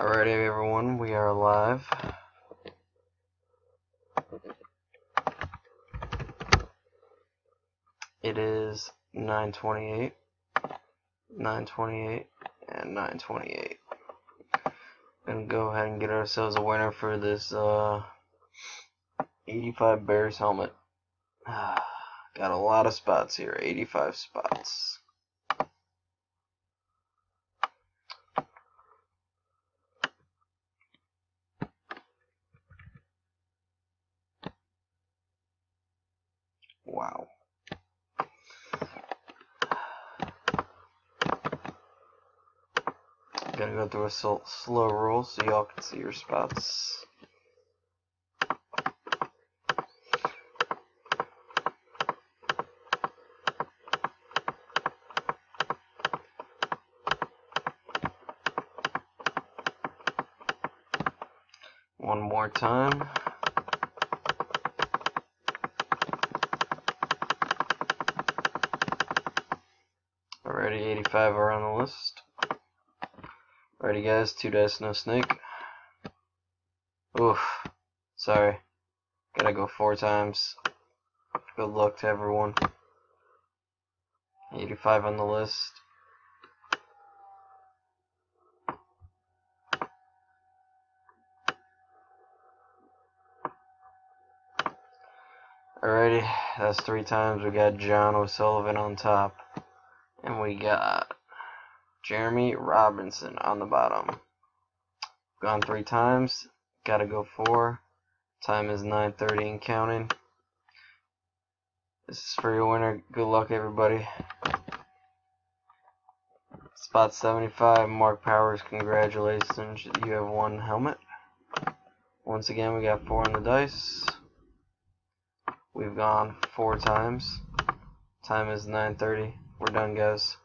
Alrighty, everyone, we are live. It is 9:28, 9:28, and 9:28. Gonna go ahead and get ourselves a winner for this uh, 85 Bears helmet. Got a lot of spots here, 85 spots. Wow. Gonna go through a slow, slow roll so y'all can see your spots. One more time. Already 85 are on the list. Alrighty guys, two dice, no snake. Oof. Sorry. Gotta go four times. Good luck to everyone. 85 on the list. Alrighty, that's three times. We got John O'Sullivan on top. And we got Jeremy Robinson on the bottom. Gone three times. Gotta go four. Time is 9.30 and counting. This is for your winner. Good luck, everybody. Spot 75, Mark Powers, congratulations. You have one helmet. Once again, we got four on the dice. We've gone four times. Time is 9.30. We're done, guys.